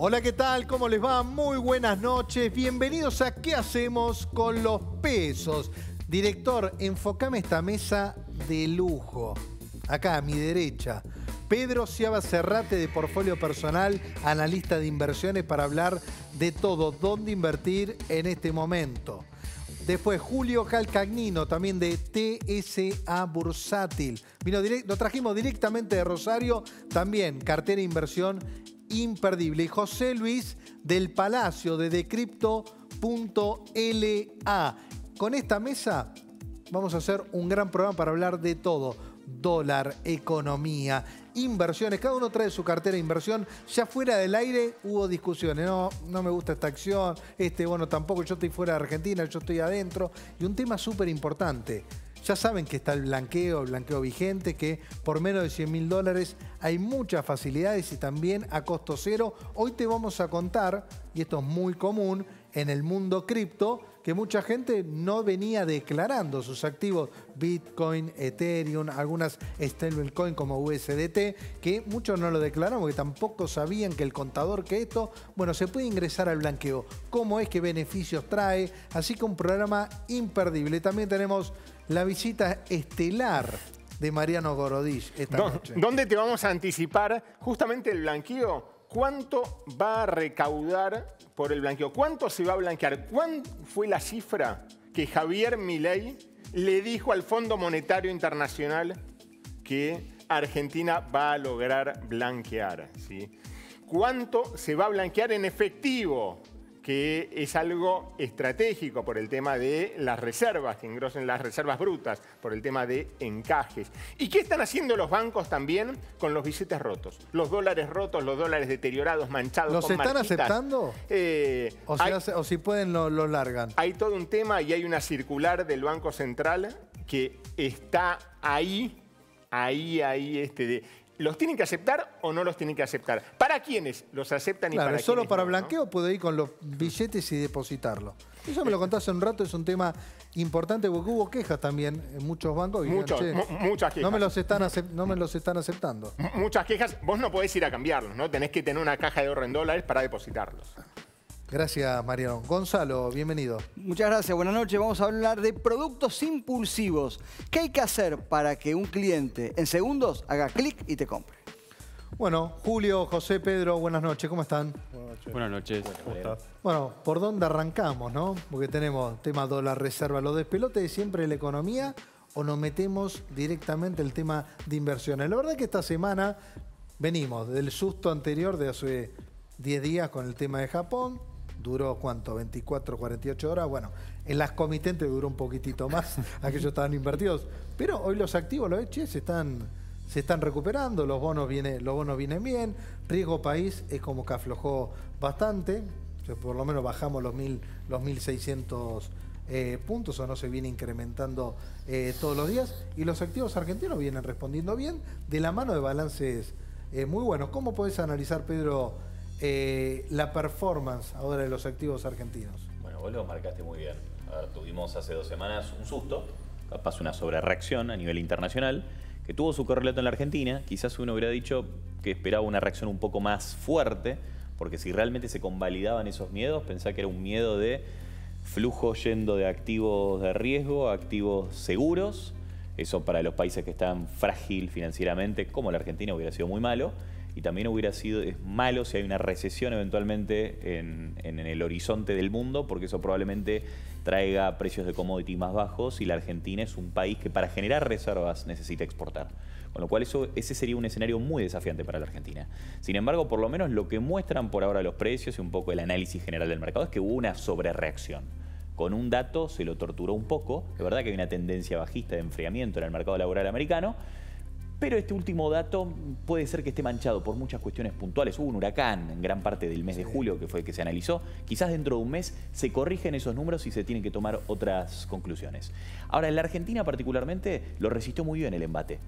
Hola, ¿qué tal? ¿Cómo les va? Muy buenas noches. Bienvenidos a ¿Qué hacemos con los pesos? Director, enfocame esta mesa de lujo. Acá a mi derecha. Pedro Ciaba Cerrate de Portfolio Personal, analista de inversiones para hablar de todo, dónde invertir en este momento. Después Julio Calcagnino, también de TSA Bursátil. Vino lo trajimos directamente de Rosario, también cartera de inversión imperdible. Y José Luis del Palacio de Decrypto.la. Con esta mesa vamos a hacer un gran programa para hablar de todo. Dólar, economía, inversiones. Cada uno trae su cartera de inversión. Ya fuera del aire hubo discusiones. No, no me gusta esta acción. Este, bueno, tampoco yo estoy fuera de Argentina, yo estoy adentro. Y un tema súper importante. Ya saben que está el blanqueo, el blanqueo vigente, que por menos de 100 mil dólares hay muchas facilidades y también a costo cero. Hoy te vamos a contar, y esto es muy común en el mundo cripto, que mucha gente no venía declarando sus activos Bitcoin, Ethereum, algunas stablecoin como USDT, que muchos no lo declararon porque tampoco sabían que el contador que esto, bueno, se puede ingresar al blanqueo. ¿Cómo es? ¿Qué beneficios trae? Así que un programa imperdible. También tenemos la visita estelar de Mariano Gorodich esta noche. ¿Dónde te vamos a anticipar justamente el blanqueo? ¿Cuánto va a recaudar por el blanqueo? ¿Cuánto se va a blanquear? ¿Cuál fue la cifra que Javier Milei le dijo al Fondo Monetario Internacional que Argentina va a lograr blanquear? ¿sí? ¿Cuánto se va a blanquear en efectivo? Que es algo estratégico por el tema de las reservas, que engrosen las reservas brutas, por el tema de encajes. ¿Y qué están haciendo los bancos también con los billetes rotos? Los dólares rotos, los dólares deteriorados, manchados ¿Los están aceptando? Eh, o, si pueden, lo, lo largan. Hay todo un tema y hay una circular del Banco Central que está ahí ahí, ahí, este, de, ¿Los tienen que aceptar o no los tienen que aceptar? ¿Para quiénes los aceptan y claro, para solo para blanqueo puede ir con los billetes y depositarlo. Eso me lo contaste hace un rato, es un tema importante porque hubo quejas también en muchos bancos. muchas quejas. No me, los están no me los están aceptando. muchas quejas. Vos no podés ir a cambiarlos, ¿no? Tenés que tener una caja de ahorro en dólares para depositarlos. Gracias, Mariano. Gonzalo, bienvenido. Muchas gracias, buenas noches. Vamos a hablar de productos impulsivos. ¿Qué hay que hacer para que un cliente en segundos haga clic y te compre? Bueno, Julio, José, Pedro, buenas noches, ¿cómo están? Buenas noches. Bueno, ¿por dónde arrancamos, no? Porque tenemos tema dólar reserva, lo despelote de siempre la economía o nos metemos directamente el tema de inversiones. La verdad es que esta semana venimos del susto anterior de hace 10 días con el tema de Japón, duró cuánto, 24, 48 horas. Bueno, en las comitentes duró un poquitito más, aquellos estaban invertidos. Pero hoy los activos, los ECHE, se están, se están recuperando, los bonos, viene, los bonos vienen bien, riesgo país es como que aflojó bastante, por lo menos bajamos los, mil, los 1.600 eh, puntos o no se viene incrementando eh, todos los días y los activos argentinos vienen respondiendo bien de la mano de balances eh, muy buenos. ¿Cómo podés analizar, Pedro, eh, la performance ahora de los activos argentinos? Bueno, vos lo marcaste muy bien. Tuvimos hace dos semanas un susto, capaz una sobrereacción a nivel internacional, que tuvo su correlato en la Argentina. Quizás uno hubiera dicho que esperaba una reacción un poco más fuerte, porque si realmente se convalidaban esos miedos, pensaba que era un miedo de flujo yendo de activos de riesgo a activos seguros. Eso para los países que están frágil financieramente, como la Argentina, hubiera sido muy malo y también hubiera sido es malo si hay una recesión eventualmente en, el horizonte del mundo, porque eso probablemente traiga precios de commodity más bajos y la Argentina es un país que para generar reservas necesita exportar. Con lo cual eso, ese sería un escenario muy desafiante para la Argentina. Sin embargo, por lo menos lo que muestran por ahora los precios y un poco el análisis general del mercado es que hubo una sobrereacción. Con un dato se lo torturó un poco, es verdad que hay una tendencia bajista de enfriamiento en el mercado laboral americano, pero este último dato puede ser que esté manchado por muchas cuestiones puntuales. Hubo un huracán en gran parte del mes de julio que fue el que se analizó. Quizás dentro de un mes se corrigen esos números y se tienen que tomar otras conclusiones. Ahora, en la Argentina particularmente lo resistió muy bien el embate.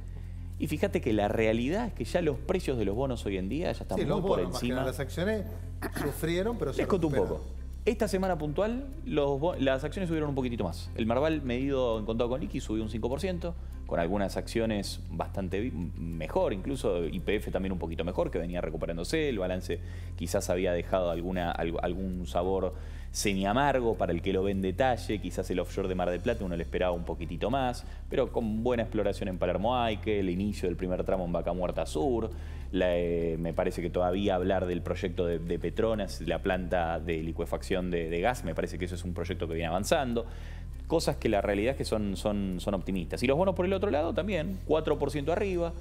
Y fíjate que la realidad es que ya los precios de los bonos hoy en día ya están muy por encima. las acciones sufrieron, pero se Les un poco. Esta semana puntual, las acciones subieron un poquitito más. El Marval medido en contado con liqui subió un 5%, con algunas acciones bastante mejor, incluso IPF también un poquito mejor, que venía recuperándose, el balance quizás había dejado alguna, algún sabor semi-amargo para el que lo ve en detalle, quizás el offshore de Mar del Plata uno le esperaba un poquitito más, pero con buena exploración en Palermo Aike, el inicio del primer tramo en Vaca Muerta Sur, la, eh, me parece que todavía hablar del proyecto de, de Petronas, la planta de licuefacción de, de gas, me parece que eso es un proyecto que viene avanzando. Cosas que la realidad es que son, son, son optimistas. Y los bonos por el otro lado también, 4% arriba.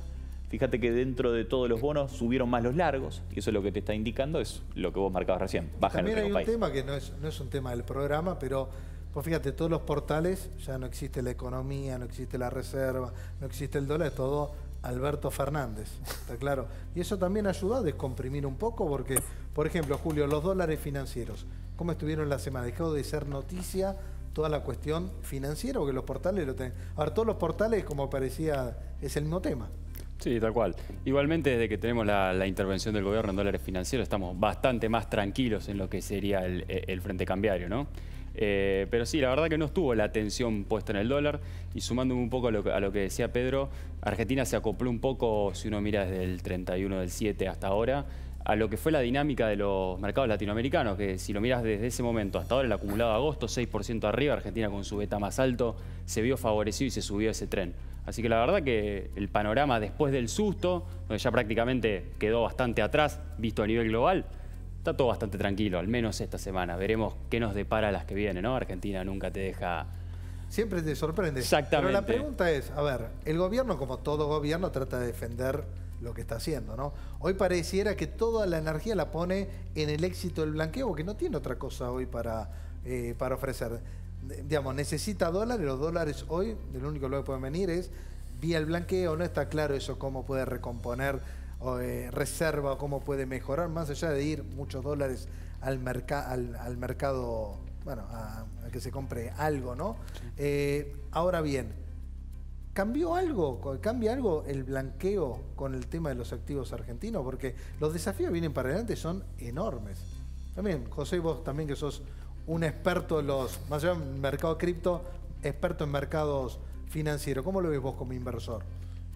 Fíjate que dentro de todos los bonos subieron más los largos, y eso es lo que te está indicando, es lo que vos marcabas recién. Baja en También hay un país. tema que no es, no es un tema del programa, pero pues fíjate, todos los portales, ya no existe la economía, no existe la reserva, no existe el dólar, es todo Alberto Fernández, ¿está claro? Y eso también ayudó a descomprimir un poco porque, por ejemplo, Julio, los dólares financieros, ¿cómo estuvieron la semana? Dejó de ser noticia toda la cuestión financiera porque los portales lo tienen. Ahora, todos los portales, como parecía, es el mismo tema. Sí, tal cual. Igualmente, desde que tenemos la, intervención del gobierno en dólares financieros, estamos bastante más tranquilos en lo que sería el frente cambiario, ¿no? Eh, pero sí, la verdad que no estuvo la atención puesta en el dólar y sumándome un poco a lo, que- a decía Pedro, Argentina se acopló un poco, si uno mira desde el 31 del 7 hasta ahora, a lo que fue la dinámica de los mercados latinoamericanos, que si lo miras desde ese momento hasta ahora, el acumulado de agosto, 6% arriba, Argentina con su beta más alto, se vio favorecido y se subió ese tren. Así que la verdad que el panorama después del susto, donde ya prácticamente quedó bastante atrás, visto a nivel global, está todo bastante tranquilo, al menos esta semana. Veremos qué nos depara las que vienen, ¿no? Argentina nunca te deja... Siempre te sorprende. Exactamente. Pero la pregunta es, a ver, el gobierno, como todo gobierno, trata de defender lo que está haciendo, ¿no? Hoy pareciera que toda la energía la pone en el éxito del blanqueo, porque no tiene otra cosa hoy para, eh, para ofrecer. Digamos, necesita dólares, los dólares hoy, lo único que pueden venir es vía el blanqueo, no está claro eso cómo puede recomponer o, eh, reserva, cómo puede mejorar, más allá de ir muchos dólares al, merca- al, al mercado, bueno, a, a que se compre algo, ¿no? Eh, ahora bien, ¿cambió algo? ¿Cambia algo el blanqueo con el tema de los activos argentinos? Porque los desafíos vienen para adelante son enormes. También, José, vos también que sos un experto en los, más allá del mercado cripto, experto en mercados financieros. ¿Cómo lo ves vos como inversor?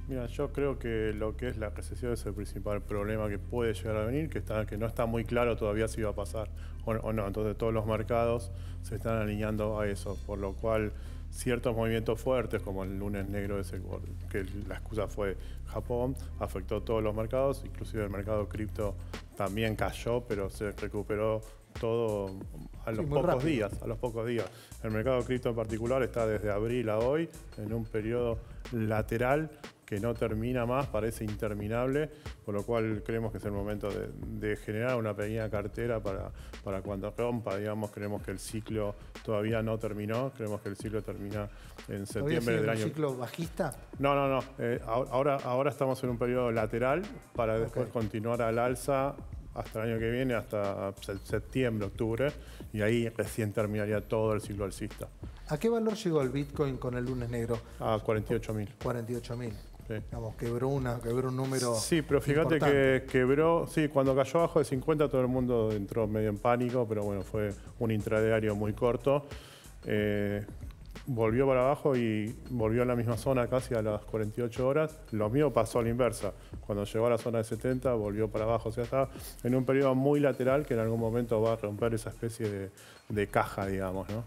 Mira, yo creo que lo que es la recesión es el principal problema que puede llegar a venir, que, está, que no está muy claro todavía si va a pasar o, no. Entonces todos los mercados se están alineando a eso, por lo cual ciertos movimientos fuertes, como el lunes negro ese, que la excusa fue Japón, afectó a todos los mercados, inclusive el mercado cripto también cayó, pero se recuperó todo a los pocos rápido. días a los pocos días. El mercado cripto en particular está desde abril a hoy en un periodo lateral que no termina más, parece interminable, por lo cual creemos que es el momento de, de generar una pequeña cartera para, para cuando rompa, digamos, creemos que el ciclo todavía no terminó, creemos que el ciclo termina en ¿Todavía septiembre del en un año. ciclo bajista? No, no, no. eh, ahora- ahora, estamos en un periodo lateral para después continuar al alza hasta el año que viene, hasta se- septiembre, octubre, y ahí recién terminaría todo el ciclo alcista, ¿A qué valor llegó el Bitcoin con el lunes negro? a 48 mil. 48 mil. Sí. Digamos, quebró, una, quebró un número. Sí, pero fíjate importante. que quebró, sí, cuando cayó abajo de 50 todo el mundo entró medio en pánico, pero bueno, fue un intradiario muy corto. Eh, volvió para abajo y volvió a la misma zona casi a las 48 horas. Lo mío pasó a la inversa. Cuando llegó a la zona de 70 volvió para abajo. O sea, está en un periodo muy lateral que en algún momento va a romper esa especie de, caja, digamos, ¿no?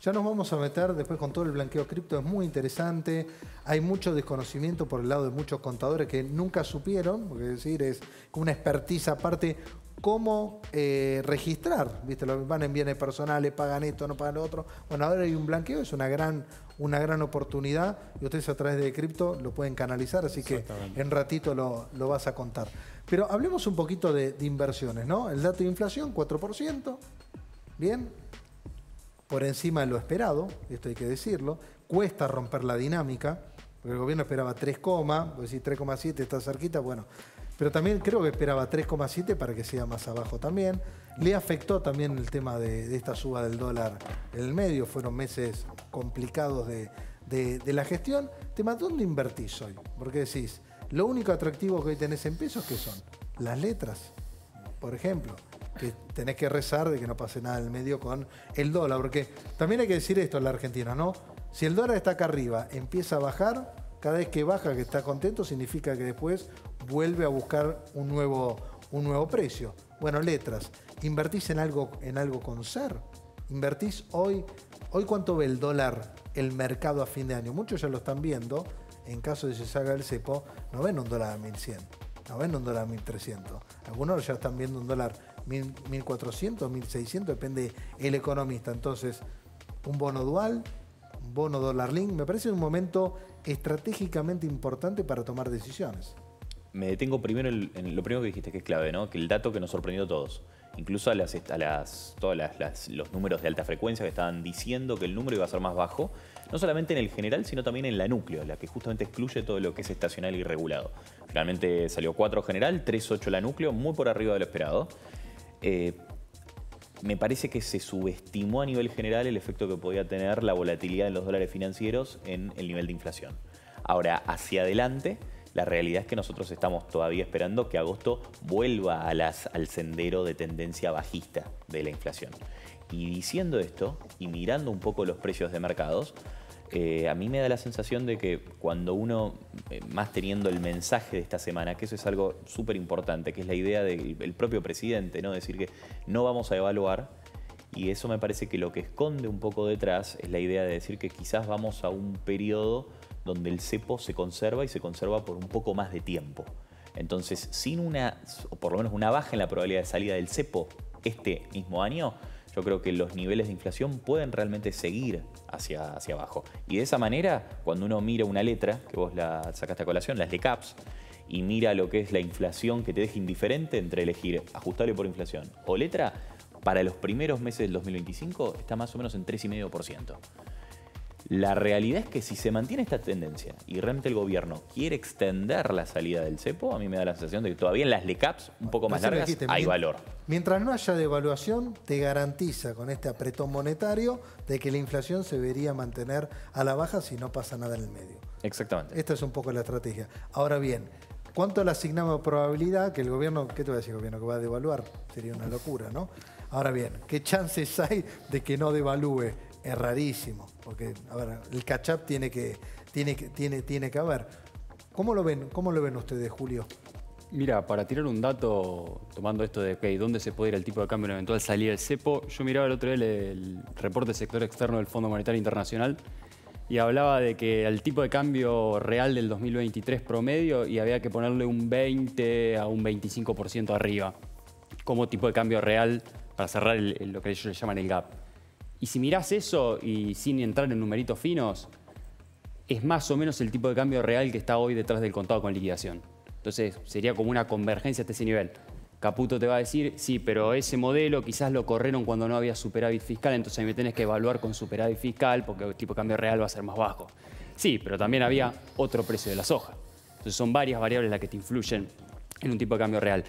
Ya nos vamos a meter después con todo el blanqueo cripto, es muy interesante. Hay mucho desconocimiento por el lado de muchos contadores que nunca supieron, porque decir, es una expertise aparte, cómo eh, registrar, ¿viste? Lo van en bienes personales, pagan esto, no pagan lo otro. Bueno, ahora hay un blanqueo, es una gran, una gran oportunidad y ustedes a través de cripto lo pueden canalizar, así que en ratito lo, lo vas a contar. Pero hablemos un poquito de, de inversiones, ¿no? El dato de inflación, 4%, bien, por encima de lo esperado, esto hay que decirlo, cuesta romper la dinámica, porque el gobierno esperaba 3, vos decís 3,7 está cerquita, bueno, pero también creo que esperaba 3,7 para que sea más abajo también. Le afectó también el tema de, esta suba del dólar en el medio, fueron meses complicados de, la gestión. Tema, ¿dónde invertís hoy? Porque decís, lo único atractivo que hoy tenés en pesos, ¿qué son? Las letras, por ejemplo. que tenés que rezar de que no pase nada en el medio con el dólar. Porque también hay que decir esto en la Argentina, ¿no? Si el dólar está acá arriba, empieza a bajar, cada vez que baja, que está contento, significa que después vuelve a buscar un nuevo, un nuevo precio. Bueno, letras, ¿invertís en algo, en algo con ser? ¿Invertís hoy? ¿Hoy cuánto ve el dólar el mercado a fin de año? Muchos ya lo están viendo. En caso de que se salga el cepo, no ven un dólar a 1100, no ven un dólar a 1300. Algunos ya están viendo un dólar 1400, 1600, depende el economista. Entonces, un bono dual, un bono dólar link, me parece un momento estratégicamente importante para tomar decisiones. Me detengo primero en lo primero que dijiste que es clave, ¿no? Que el dato que nos sorprendió a todos. Incluso a las, a todos los números de alta frecuencia que estaban diciendo que el número iba a ser más bajo, no solamente en el general, sino también en la núcleo, la que justamente excluye todo lo que es estacional y regulado. Finalmente salió 4 general, 3.8 la núcleo, muy por arriba de lo esperado. Eh, me parece que se subestimó a nivel general el efecto que podía tener la volatilidad en los dólares financieros en el nivel de inflación. Ahora, hacia adelante, la realidad es que nosotros estamos todavía esperando que agosto vuelva a las, al sendero de tendencia bajista de la inflación. Y diciendo esto, y mirando un poco los precios de mercados, eh, a mí me da la sensación de que cuando uno, eh, más teniendo el mensaje de esta semana, que eso es algo súper importante, que es la idea del propio presidente, ¿no? Decir que no vamos a evaluar, y eso me parece que lo que esconde un poco detrás es la idea de decir que quizás vamos a un periodo donde el cepo se conserva y se conserva por un poco más de tiempo. Entonces, sin una, o por lo menos una baja en la probabilidad de salida del cepo este mismo año, yo creo que los niveles de inflación pueden realmente seguir hacia, hacia abajo. Y de esa manera, cuando uno mira una letra, que vos la sacaste a colación, las LECAPs, y mira lo que es la inflación que te deja indiferente entre elegir ajustable por inflación o letra, para los primeros meses del 2025 está más o menos en 3,5%. La realidad es que si se mantiene esta tendencia y realmente el gobierno quiere extender la salida del cepo, a mí me da la sensación de que todavía en las LECAPs, un poco más largas, hay valor. Mientras no haya devaluación, te garantiza con este apretón monetario de que la inflación se debería mantener a la baja si no pasa nada en el medio. Exactamente. Esta es un poco la estrategia. Ahora bien, ¿cuánto le asignamos probabilidad que el gobierno, qué te va a decir el gobierno, que va a devaluar? Sería una locura, ¿no? Ahora bien, ¿qué chances hay de que no devalúe? Es rarísimo. Porque, el catch-up tiene que, tiene, tiene, tiene que haber. ¿Cómo lo ven, cómo lo ven ustedes, Julio? Mira, para tirar un dato, tomando esto de dónde se puede ir el tipo de cambio en eventual salida del cepo, yo miraba el otro día el, reporte del sector externo del Fondo Monetario Internacional y hablaba de que al tipo de cambio real del 2023 promedio y había que ponerle un 20 a un 25% arriba como tipo de cambio real para cerrar lo que ellos le llaman el gap. Y si mirás eso y sin entrar en numeritos finos, es más o menos el tipo de cambio real que está hoy detrás del contado con liquidación. Entonces sería como una convergencia hasta ese nivel. Caputo te va a decir, sí, pero ese modelo quizás lo corrieron cuando no había superávit fiscal, entonces ahí me tenés que evaluar con superávit fiscal porque el tipo de cambio real va a ser más bajo. Sí, pero también había otro precio de la soja. Entonces son varias variables las que te influyen en un tipo de cambio real.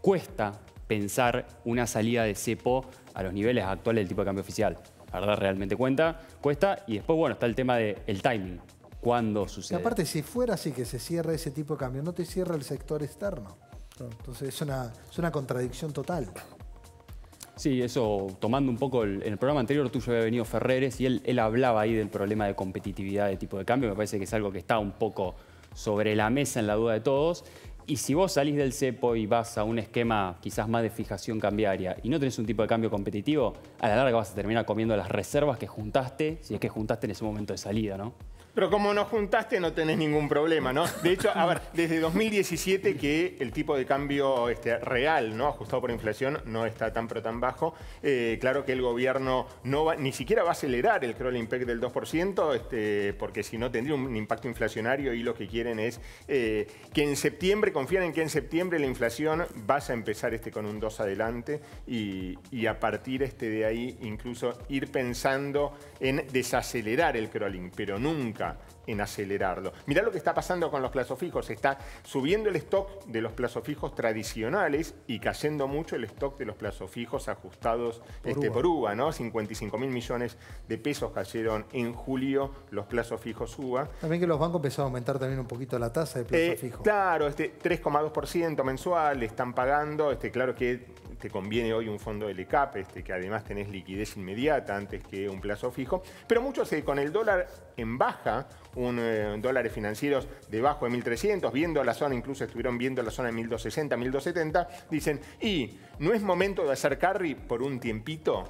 Cuesta pensar una salida de cepo a los niveles actuales del tipo de cambio oficial. La verdad realmente cuenta, cuesta. Y después, bueno, está el tema del timing. ¿Cuándo sucede? aparte, si fuera así que se cierra ese tipo de cambio, no te cierra el sector externo. Entonces es una, es una contradicción total. Sí, eso tomando un poco, el, en el programa anterior tuyo había venido Ferreres y él, él hablaba ahí del problema de competitividad de tipo de cambio, me parece que es algo que está un poco sobre la mesa en la duda de todos y si vos salís del cepo y vas a un esquema quizás más de fijación cambiaria y no tenés un tipo de cambio competitivo, a la larga vas a terminar comiendo las reservas que juntaste, si es que juntaste en ese momento de salida, ¿no? Pero como no juntaste, no tenés ningún problema, ¿no? De hecho, a ver, desde 2017 que el tipo de cambio este, real, ¿no? Ajustado por inflación, no está tan pero tan bajo. Eh, claro que el gobierno no ni siquiera va a acelerar el crawling impact del 2%, este, porque si no tendría un impacto inflacionario y lo que quieren es eh, que en septiembre, confían en que en septiembre la inflación vas a empezar este con un 2 adelante y, a partir este de ahí incluso ir pensando en desacelerar el crawling, pero nunca en acelerarlo. Mirá lo que está pasando con los plazos fijos. Está subiendo el stock de los plazos fijos tradicionales y cayendo mucho el stock de los plazos fijos ajustados por, este, UVA. ¿no? 55 mil millones de pesos cayeron en julio los plazos fijos UVA. También que los bancos empezaron a aumentar también un poquito la tasa de plazos eh, fijos. Claro, este 3,2% mensual están pagando. Este, claro que te conviene hoy un fondo del ECAP, este, que además tenés liquidez inmediata antes que un plazo fijo. Pero muchos eh, con el dólar en baja, eh, dólares financieros debajo de 1.300, viendo la zona, incluso estuvieron viendo la zona de 1.260, 1.270, dicen, y no es momento de hacer carry por un tiempito.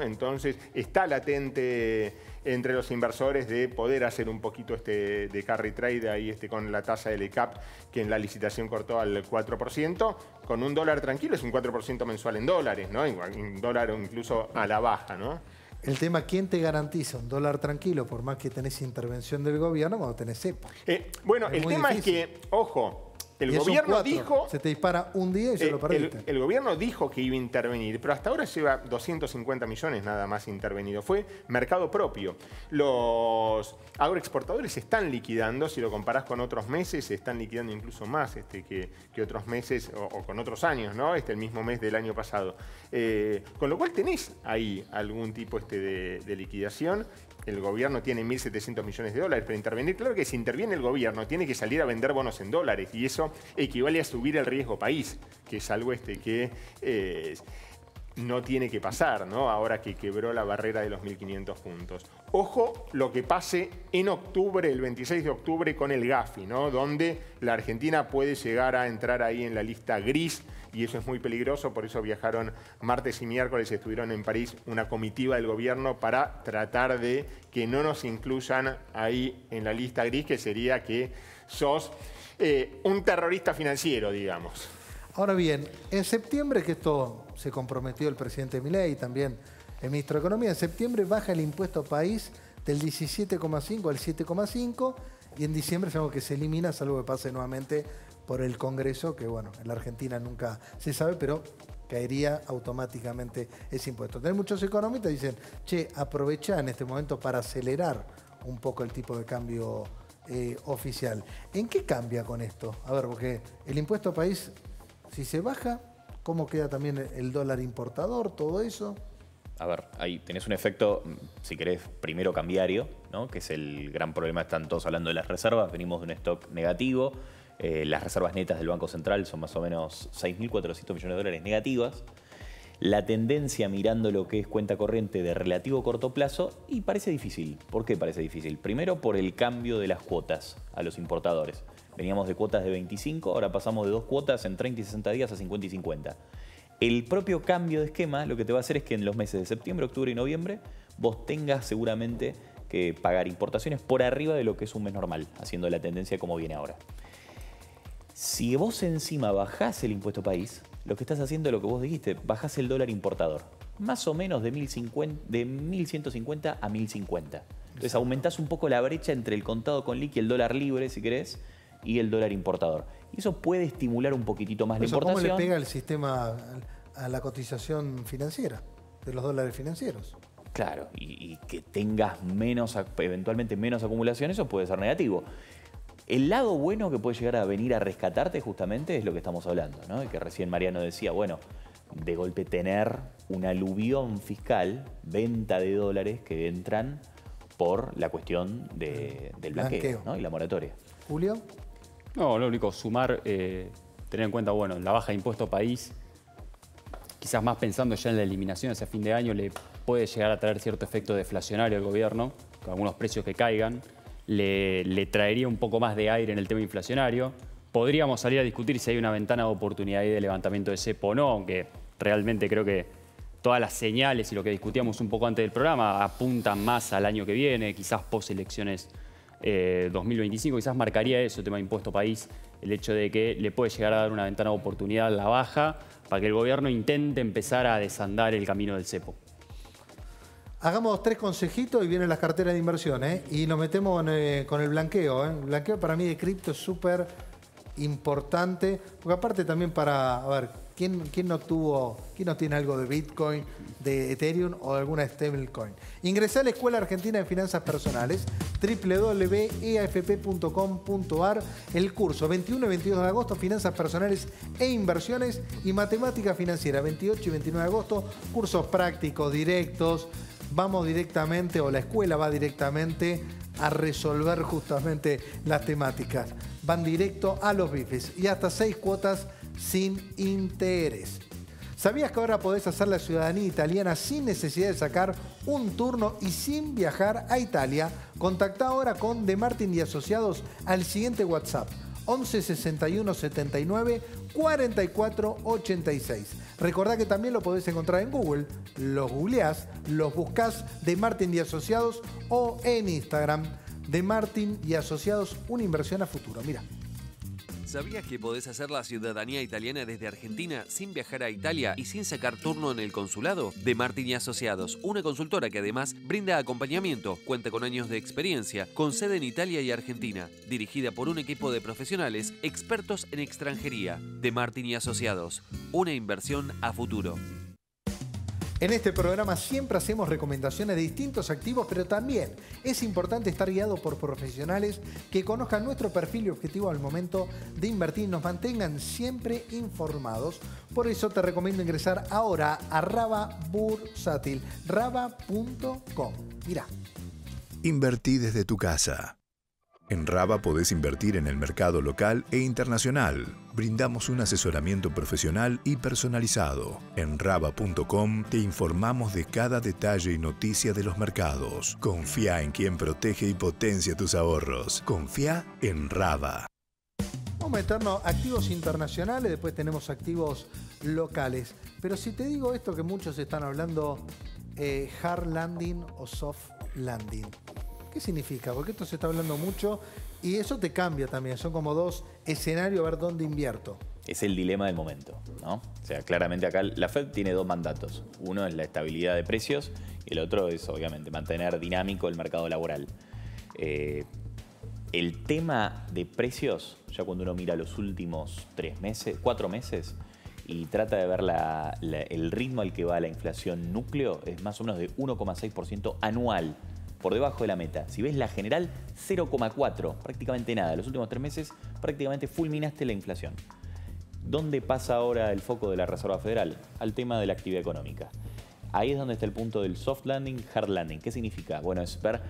Entonces está latente entre los inversores de poder hacer un poquito este de carry trade ahí este, con la tasa del ECAP que en la licitación cortó al 4%, con un dólar tranquilo es un 4% mensual en dólares, ¿no? Un dólar incluso a la baja, ¿no? El tema, ¿quién te garantiza un dólar tranquilo por más que tenés intervención del gobierno cuando tenés cepo? Eh, bueno, el tema es que, ojo, el gobierno dijo... Se te dispara un día y se lo perdiste. El, gobierno dijo que iba a intervenir, pero hasta ahora lleva 250 millones nada más intervenido. Fue mercado propio. Los agroexportadores se están liquidando, si lo comparás con otros meses, se están liquidando incluso más este, que, otros meses o, con otros años, ¿no? Este el mismo mes del año pasado. Eh, con lo cual tenés ahí algún tipo este de liquidación el gobierno tiene 1.700 millones de dólares para intervenir. Claro que si interviene el gobierno, tiene que salir a vender bonos en dólares y eso equivale a subir el riesgo país, que es algo este que eh, no tiene que pasar, ¿no? Ahora que quebró la barrera de los 1.500 puntos. Ojo lo que pase en octubre, el 26 de octubre, con el GAFI, ¿no? Donde la Argentina puede llegar a entrar ahí en la lista gris y eso es muy peligroso, por eso viajaron martes y miércoles, estuvieron en París una comitiva del gobierno para tratar de que no nos incluyan ahí en la lista gris, que sería que sos eh, un terrorista financiero, digamos. Ahora bien, en septiembre, que esto se comprometió el presidente Milei y también el ministro de Economía, en septiembre baja el impuesto país del 17,5 al 7,5 y en diciembre sabemos que se elimina, salvo que pase nuevamente por el Congreso, que bueno, en la Argentina nunca se sabe, pero caería automáticamente ese impuesto. Tenés muchos economistas dicen, che, aprovecha en este momento para acelerar un poco el tipo de cambio eh, oficial. ¿En qué cambia con esto? A ver, porque el impuesto país, si se baja, ¿cómo queda también el dólar importador, todo eso? A ver, ahí tenés un efecto, si querés, primero cambiario, ¿no? que es el gran problema, están todos hablando de las reservas, venimos de un stock negativo, eh, las reservas netas del Banco Central son más o menos 6.400 millones de dólares negativas. La tendencia mirando lo que es cuenta corriente de relativo corto plazo y parece difícil. ¿Por qué parece difícil? Primero por el cambio de las cuotas a los importadores. Veníamos de cuotas de 25, ahora pasamos de dos cuotas en 30 y 60 días a 50 y 50. El propio cambio de esquema lo que te va a hacer es que en los meses de septiembre, octubre y noviembre vos tengas seguramente que pagar importaciones por arriba de lo que es un mes normal, haciendo la tendencia como viene ahora. Si vos encima bajás el impuesto país, lo que estás haciendo es lo que vos dijiste, bajás el dólar importador. Más o menos de, 1.150 a 1.050. Entonces aumentás un poco la brecha entre el contado con liqui, el dólar libre, si querés, y el dólar importador. Y eso puede estimular un poquitito más la importación. ¿Cómo le pega el sistema a la cotización financiera de los dólares financieros? Claro, y, y que tengas menos, eventualmente menos acumulación, eso puede ser negativo. El lado bueno que puede llegar a venir a rescatarte justamente es lo que estamos hablando, ¿no? que recién Mariano decía, bueno, de golpe tener un aluvión fiscal, venta de dólares que entran por la cuestión del blanqueo, y la moratoria. Julio. No, lo único, sumar, eh, tener en cuenta, bueno, la baja de impuesto país, quizás más pensando ya en la eliminación hacia fin de año, le puede llegar a traer cierto efecto deflacionario al gobierno, con algunos precios que caigan le, traería un poco más de aire en el tema inflacionario. Podríamos salir a discutir si hay una ventana de oportunidad de levantamiento de cepo o no, aunque realmente creo que todas las señales y lo que discutíamos un poco antes del programa apuntan más al año que viene, quizás post elecciones 2025, eh, quizás marcaría eso, tema de impuesto país, el hecho de que le puede llegar a dar una ventana de oportunidad a la baja para que el gobierno intente empezar a desandar el camino del cepo. Hagamos tres consejitos y vienen las carteras de inversión, ¿eh? Y nos metemos eh, con el blanqueo, ¿eh? El blanqueo para mí de cripto es súper importante, porque aparte también para, a ver, ¿quién, ¿quién, no tuvo, quién no tiene algo de Bitcoin, de Ethereum o de alguna stablecoin? Ingresá a la Escuela Argentina de Finanzas Personales, www.eafp.com.ar, el curso 21 y 22 de agosto, Finanzas Personales e Inversiones y Matemática Financiera, 28 y 29 de agosto, cursos prácticos, directos, vamos directamente, o la escuela va directamente a resolver justamente las temáticas. Van directo a los bifes y hasta seis cuotas sin interés. ¿Sabías que ahora podés hacer la ciudadanía italiana sin necesidad de sacar un turno y sin viajar a Italia? Contacta ahora con De Martin y Asociados al siguiente WhatsApp 11 61 79 44 86. Recordá que también lo podés encontrar en Google. Los googleás, los buscás de Martin y Asociados o en Instagram de Martin y Asociados, una inversión a futuro. Mira. ¿Sabías que podés hacer la ciudadanía italiana desde Argentina sin viajar a Italia y sin sacar turno en el consulado? De Martin y Asociados, una consultora que además brinda acompañamiento, cuenta con años de experiencia, con sede en Italia y Argentina, dirigida por un equipo de profesionales expertos en extranjería. De Martin y Asociados, una inversión a futuro. En este programa siempre hacemos recomendaciones de distintos activos, pero también es importante estar guiado por profesionales que conozcan nuestro perfil y objetivo al momento de invertir y nos mantengan siempre informados. Por eso te recomiendo ingresar ahora a Raba Bursátil, raba.com. Mira. Invertí desde tu casa. En Raba podés invertir en el mercado local e internacional. Brindamos un asesoramiento profesional y personalizado. En raba.com te informamos de cada detalle y noticia de los mercados. Confía en quien protege y potencia tus ahorros. Confía en Raba. Vamos a meternos activos internacionales, después tenemos activos locales. Pero si te digo esto que muchos están hablando, eh, hard landing o soft landing. ¿Qué significa? Porque esto se está hablando mucho y eso te cambia también. Son como dos escenarios a ver dónde invierto. Es el dilema del momento, ¿no? O sea, claramente acá la Fed tiene dos mandatos. Uno es la estabilidad de precios y el otro es, obviamente, mantener dinámico el mercado laboral. Eh, el tema de precios, ya cuando uno mira los últimos tres meses, cuatro meses, y trata de ver el ritmo al que va la inflación núcleo, es más o menos de 1,6% anual por debajo de la meta. Si ves la general, 0,4, prácticamente nada. Los últimos tres meses prácticamente fulminaste la inflación. ¿Dónde pasa ahora el foco de la Reserva Federal? Al tema de la actividad económica. Ahí es donde está el punto del soft landing, hard landing. ¿Qué significa? Bueno, es ver,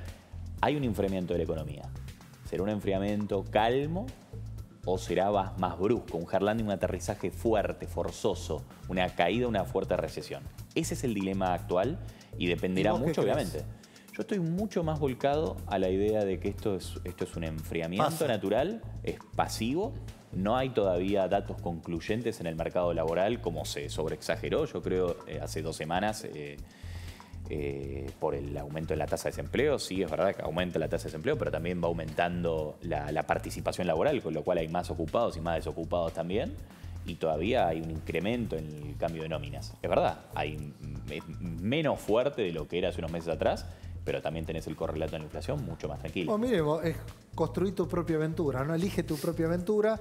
hay un enfriamiento de la economía. ¿Será un enfriamiento calmo o será más brusco? Un hard landing, un aterrizaje fuerte, forzoso, una caída, una fuerte recesión. Ese es el dilema actual y dependerá mucho, obviamente yo estoy mucho más volcado a la idea de que esto es, esto es un enfriamiento natural, es pasivo. No hay todavía datos concluyentes en el mercado laboral, como se sobreexageró, yo creo, eh, hace dos semanas. Eh, eh, por el aumento de la tasa de desempleo. Sí, es verdad que aumenta la tasa de desempleo, pero también va aumentando la, la, participación laboral, con lo cual hay más ocupados y más desocupados también. Y todavía hay un incremento en el cambio de nóminas. Es verdad, hay, es menos fuerte de lo que era hace unos meses atrás, pero también tenés el correlato en la inflación mucho más tranquilo. Bueno, mire, es construir tu propia aventura, ¿no? Elige tu propia aventura.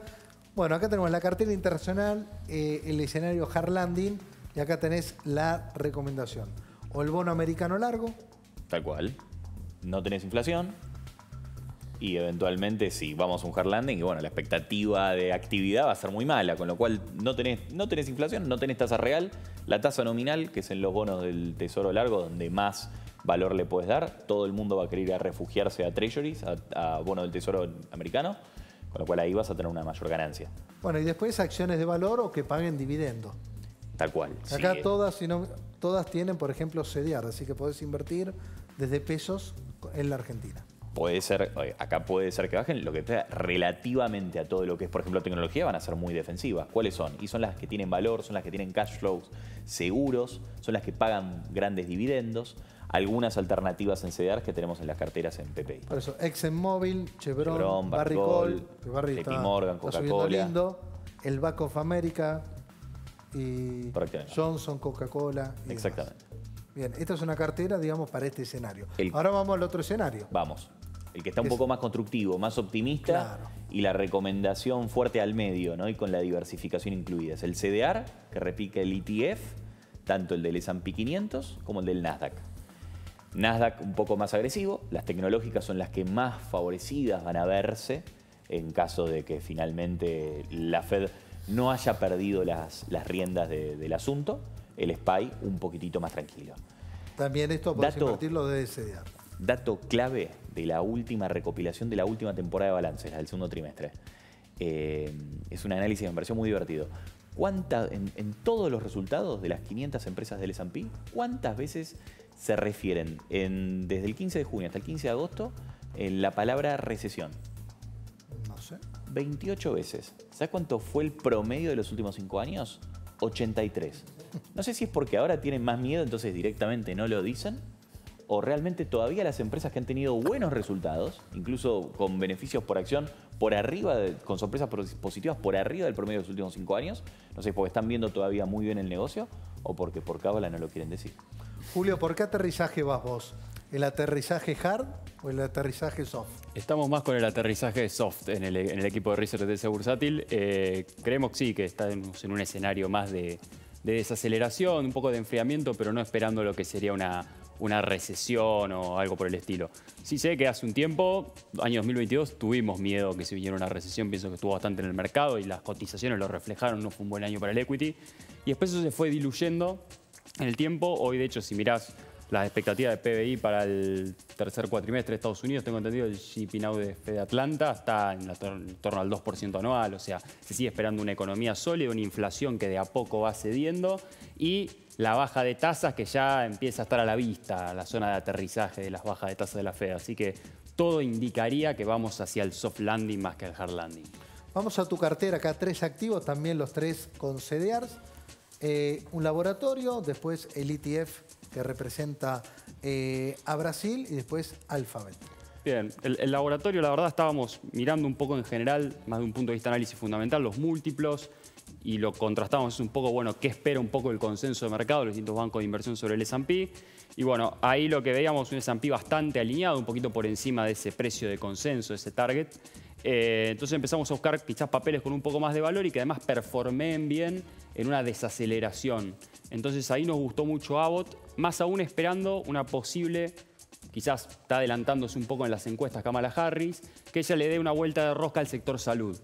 Bueno, acá tenemos la cartera internacional, eh, el escenario hard landing, y acá tenés la recomendación. O el bono americano largo. Tal cual. No tenés inflación. Y eventualmente, si vamos a un hard landing, y bueno, la expectativa de actividad va a ser muy mala, con lo cual no tenés, no tenés inflación, no tenés tasa real, la tasa nominal, que es en los bonos del tesoro largo, donde más valor le puedes dar. Todo el mundo va a querer ir a refugiarse a treasuries, a, bonos del tesoro americano, con lo cual ahí vas a tener una mayor ganancia. Bueno, y después acciones de valor o que paguen dividendos. Tal cual. Acá todas, si todas tienen, por ejemplo, CDR, así que podés invertir desde pesos en la Argentina. Puede ser, acá puede ser que bajen, lo que sea relativamente a todo lo que es, por ejemplo, tecnología, van a ser muy defensivas. ¿Cuáles son? Y son las que tienen valor, son las que tienen cash flows seguros, son las que pagan grandes dividendos algunas alternativas en CDR que tenemos en las carteras en PPI. Por eso, ExxonMobil, Chevron, Chevron Barricol, JP Morgan, Coca-Cola. El Bank of America y Johnson, Coca-Cola. Exactamente. Bien, esta es una cartera, digamos, para este escenario. Ahora vamos al otro escenario. Vamos. El que está un poco más constructivo, más optimista y la recomendación fuerte al medio, ¿no? Y con la diversificación incluida. Es el CDR, que repica el ETF, tanto el del S&P 500 como el del Nasdaq. Nasdaq un poco más agresivo, las tecnológicas son las que más favorecidas van a verse en caso de que finalmente la Fed no haya perdido las, las riendas del asunto, el SPY un poquitito más tranquilo. También esto podemos invertirlo de SDR. Dato clave de la última recopilación de la última temporada de balances, del segundo trimestre. Eh, es un análisis de inversión muy divertido. ¿cuánta, en, en todos los resultados de las 500 empresas del S&P, cuántas veces se refieren en- desde el 15 de junio hasta el 15 de agosto en la palabra recesión? No sé. 28 veces. ¿Sabes cuánto fue el promedio de los últimos 5 años? 83. No sé si es porque ahora tienen más miedo, entonces directamente no lo dicen, o realmente todavía las empresas que han tenido buenos resultados, incluso con beneficios por acción por arriba, de- con sorpresas pos- positivas por arriba del promedio de los últimos 5 años, no sé, porque están viendo todavía muy bien el negocio o porque por cábala no lo quieren decir. Julio, ¿por qué aterrizaje vas vos? ¿El aterrizaje hard o el aterrizaje soft? Estamos más con el aterrizaje soft en el, equipo de Research de ese bursátil. Eh, creemos que sí, que estamos en un escenario más de, de desaceleración, un poco de enfriamiento, pero no esperando lo que sería una, una recesión o algo por el estilo. Sí sé que hace un tiempo, año 2022, tuvimos miedo que se viniera una recesión, pienso que estuvo bastante en el mercado y las cotizaciones lo reflejaron, no fue un buen año para el equity. Y después eso se fue diluyendo en el tiempo. Hoy, de hecho, si mirás las expectativas de PBI para el tercer cuatrimestre de Estados Unidos, tengo entendido el GDP Now de Fed Atlanta está en, torno al 2% anual, o sea, se sigue esperando una economía sólida, una inflación que de a poco va cediendo y la baja de tasas que ya empieza a estar a la vista, la zona de aterrizaje de las bajas de tasas de la Fed. Así que todo indicaría que vamos hacia el soft landing más que el hard landing. Vamos a tu cartera, acá tres activos, también los tres con CDRs. Eh, un laboratorio, después el ETF que representa eh, a Brasil y después Alphabet. Bien, el, laboratorio, la verdad, estábamos mirando un poco en general, más de un punto de vista de análisis fundamental, los múltiplos y lo contrastamos un poco, bueno, qué espera un poco el consenso de mercado los distintos bancos de inversión sobre el S&P. Y bueno, ahí lo que veíamos un S&P bastante alineado, un poquito por encima de ese precio de consenso, ese target. Eh, entonces empezamos a buscar quizás papeles con un poco más de valor y que además performen bien en una desaceleración. Entonces ahí nos gustó mucho Abbott, más aún esperando una posible quizás está adelantándose un poco en las encuestas Kamala Harris, que ella le dé una vuelta de rosca al sector salud,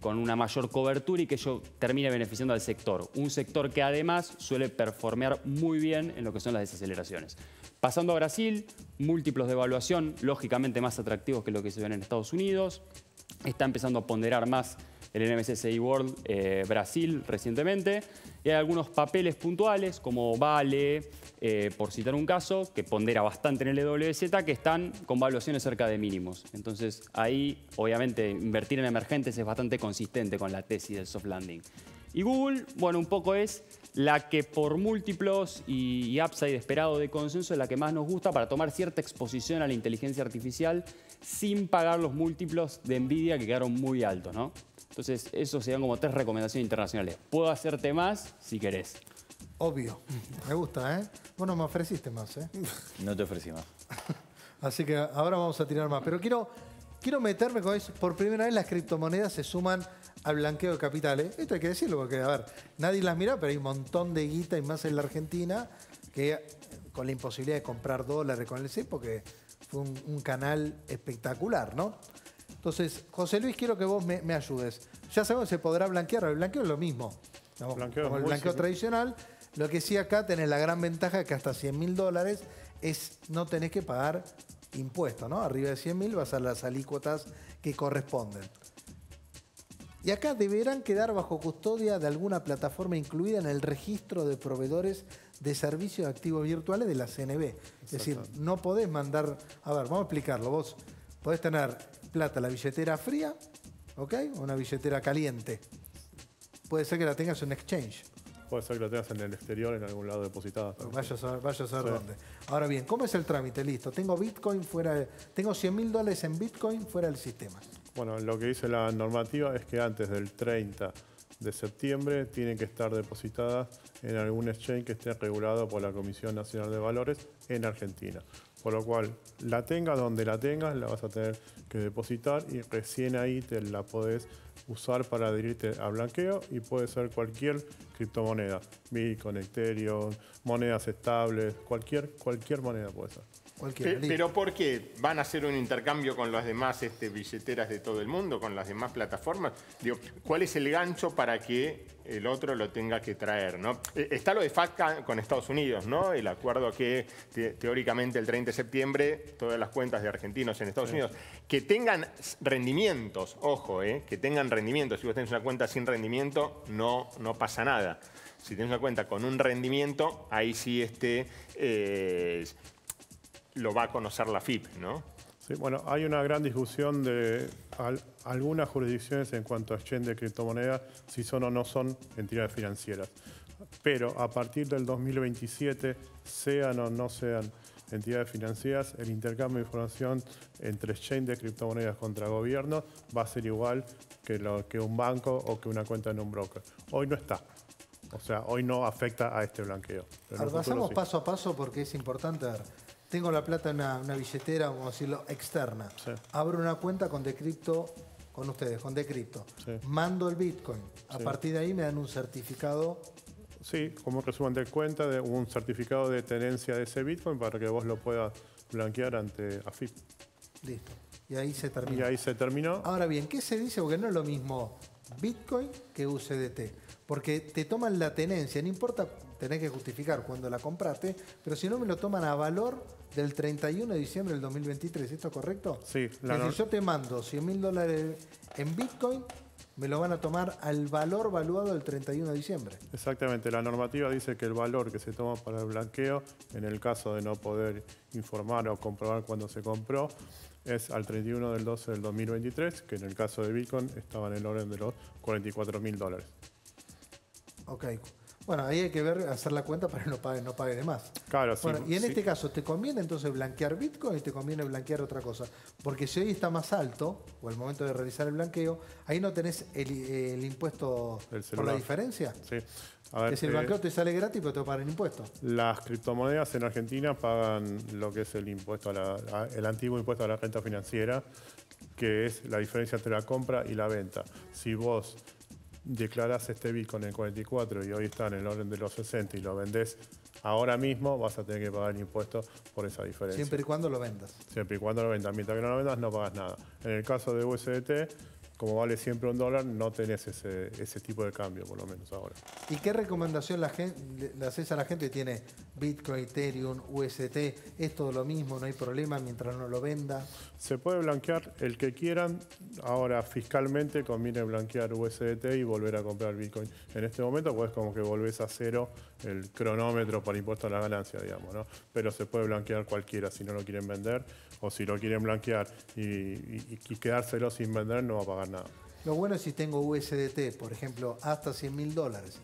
con una mayor cobertura y que ello termine beneficiando al sector. Un sector que además suele performear muy bien en lo que son las desaceleraciones. Pasando a Brasil, múltiplos de evaluación, lógicamente más atractivos que lo que se ven en Estados Unidos. Está empezando a ponderar más el NMSCI World eh, Brasil recientemente. Y hay algunos papeles puntuales, como Vale, eh, por citar un caso, que pondera bastante en el EWZ, que están con valuaciones cerca de mínimos. Entonces ahí, obviamente, invertir en emergentes es bastante consistente con la tesis del soft landing. Y Google, bueno, un poco es la que por múltiplos y, upside esperado de consenso es la que más nos gusta para tomar cierta exposición a la inteligencia artificial sin pagar los múltiplos de Nvidia que quedaron muy altos, ¿no? Entonces, eso serían como tres recomendaciones internacionales. Puedo hacerte más si querés. Obvio. Me gusta, ¿eh? Bueno, me ofreciste más, ¿eh? No te ofrecí más. Así que ahora vamos a tirar más. Pero quiero, quiero meterme con eso. Por primera vez las criptomonedas se suman al blanqueo de capitales. Esto hay que decirlo porque, a ver, nadie las mira, pero hay un montón de guita y más en la Argentina que con la imposibilidad de comprar dólares con el CEP porque fue un, un canal espectacular, ¿no? Entonces, José Luis, quiero que vos me, me ayudes. Ya sabemos que se podrá blanquear, el blanqueo es lo mismo. Digamos, Blanqueo como el blanqueo simple. tradicional. Lo que sí acá tenés la gran ventaja que hasta 100 mil dólares es no tenés que pagar impuestos, ¿no? Arriba de 100 mil vas a las alícuotas que corresponden. Y acá deberán quedar bajo custodia de alguna plataforma incluida en el registro de proveedores de servicios de activos virtuales de la CNB. Es decir, no podés mandar... A ver, vamos a explicarlo. Vos podés tener plata la billetera fría, ¿ok? O una billetera caliente. Puede ser que la tengas en exchange. Puede ser que lo tengas en el exterior, en algún lado depositada. Vaya a saber, vaya a saber Sí. dónde. Ahora bien, ¿cómo es el trámite? Listo. Tengo Bitcoin fuera de- Tengo 100 mil dólares en Bitcoin fuera del sistema. Bueno, lo que dice la normativa es que antes del 30 de septiembre tienen que estar depositadas en algún exchange que esté regulado por la Comisión Nacional de Valores en Argentina. Por lo cual, la tengas donde la tengas, la vas a tener que depositar y recién ahí te la podés usar para adherirte a blanqueo y puede ser cualquier criptomoneda, Bitcoin, Ethereum, monedas estables, cualquier, cualquier moneda puede ser. Cualquiera. Pero ¿por qué? ¿Van a hacer un intercambio con las demás este, billeteras de todo el mundo, con las demás plataformas? Digo, ¿cuál es el gancho para que el otro lo tenga que traer? ¿no? Eh, Está lo de FATCA con Estados Unidos, ¿no? El acuerdo que te- teóricamente el 30 de septiembre todas las cuentas de argentinos en Estados Unidos que tengan rendimientos, ojo, ¿eh? que tengan rendimientos. Si vos tenés una cuenta sin rendimiento, no, no pasa nada. Si tenés una cuenta con un rendimiento, ahí sí este, eh, lo va a conocer la FIP, ¿no? Sí, bueno, hay una gran discusión de al- algunas jurisdicciones en cuanto a exchange de criptomonedas, si son o no son entidades financieras. Pero a partir del 2027, sean o no sean entidades financieras, el intercambio de información entre exchange de criptomonedas contra gobierno va a ser igual que, lo, que un banco o que una cuenta en un broker. Hoy no está. O sea, hoy no afecta a este blanqueo. Pasamos sí. paso a paso porque es importante. Tengo la plata en una, una billetera, vamos a decirlo, externa. Sí. Abro una cuenta con Decrypto, con ustedes, con Decrypto. Sí. Mando el Bitcoin. A Sí. partir de ahí me dan un certificado. Sí, como resumen de cuenta, de un certificado de tenencia de ese Bitcoin para que vos lo puedas blanquear ante AFIP. Listo. Y ahí se Y termina. ahí se terminó. Ahora bien, ¿qué se dice? Porque no es lo mismo Bitcoin que USDT. Porque te toman la tenencia, no importa, tenés que justificar cuando la compraste, pero si no me lo toman a valor del 31 de diciembre del 2023. ¿Esto es correcto? Sí, La es decir, yo te mando 100 mil dólares en Bitcoin, me lo van a tomar al valor valuado del 31 de diciembre. Exactamente, la normativa dice que el valor que se toma para el blanqueo, en el caso de no poder informar o comprobar cuándo se compró, es al 31 del 12 del 2023, que en el caso de Bitcoin estaba en el orden de los 44 mil dólares. Ok. Bueno, ahí hay que ver, hacer la cuenta para que no pague, no pague de más. Claro, sí. Bueno, y en sí. este caso, ¿te conviene entonces blanquear Bitcoin y te conviene blanquear otra cosa? Porque si hoy está más alto, o al momento de realizar el blanqueo, ahí no tenés el, el impuesto El por la diferencia. Sí. A ver, Es el eh, blanqueo te sale gratis, pero te pagan el impuesto. Las criptomonedas en Argentina pagan lo que es el impuesto a la, a- el antiguo impuesto a la renta financiera, que es la diferencia entre la compra y la venta. Si vos declarás este Bitcoin en 44 y hoy está en el orden de los 60 y lo vendés ahora mismo, vas a tener que pagar el impuesto por esa diferencia. Siempre y cuando lo vendas. Siempre y cuando lo vendas. Mientras que no lo vendas, no pagas nada. En el caso de USDT, como vale siempre un dólar, no tenés ese, ese tipo de cambio, por lo menos ahora. ¿Y qué recomendación la le haces a la gente que tiene Bitcoin, Ethereum, UST? ¿Es todo lo mismo? ¿No hay problema mientras no lo venda? Se puede blanquear el que quieran. Ahora, fiscalmente, conviene blanquear USDT y volver a comprar Bitcoin. En este momento, pues como que volvés a cero el cronómetro para impuesto a la ganancia, digamos, ¿no? Pero se puede blanquear cualquiera si no lo quieren vender o si lo quieren blanquear y, y- y quedárselo sin vender, no va a pagar Lo bueno es si tengo USDT, por ejemplo, hasta 100 mil dólares,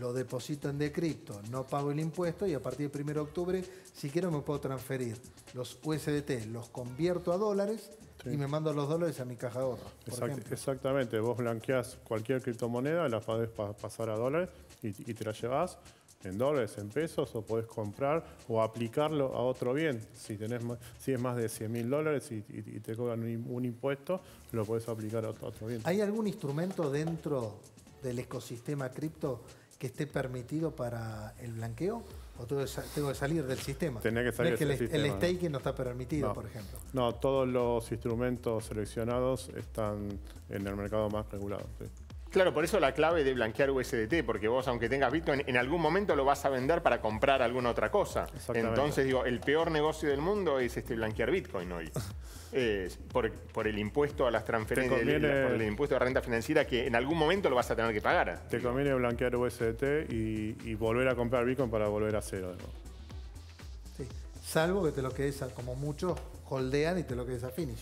lo deposito en Decrypto, no pago el impuesto y a partir del 1 de octubre, si quiero, me puedo transferir los USDT, los convierto a dólares y me mando los dólares a mi caja de ahorro. Exact- exactamente, vos blanqueás cualquier criptomoneda, la podés pa- pasar a dólares y, y te la llevas en dólares, en pesos, o podés comprar o aplicarlo a otro bien. Si, tenés si es más de 100 mil dólares y, y- y te cobran un, im- un impuesto, lo podés aplicar a otro, a otro bien. ¿Hay algún instrumento dentro del ecosistema cripto que esté permitido para el blanqueo? ¿O tengo que, salir del sistema? Tenés que salir No es que del el, sistema, el staking no está permitido, No. por ejemplo. No, todos los instrumentos seleccionados están en el mercado más regulado. sí. Claro, por eso la clave de blanquear USDT, porque vos, aunque tengas Bitcoin, en algún momento lo vas a vender para comprar alguna otra cosa. Entonces, digo, el peor negocio del mundo es este blanquear Bitcoin hoy. Por, por el impuesto a las transferencias, conviene- por el impuesto de renta financiera que en algún momento lo vas a tener que pagar. Te conviene blanquear USDT y, y volver a comprar Bitcoin para volver a cero. Sí. Salvo que te lo quedes a- como muchos holdean y te lo quedes a finish.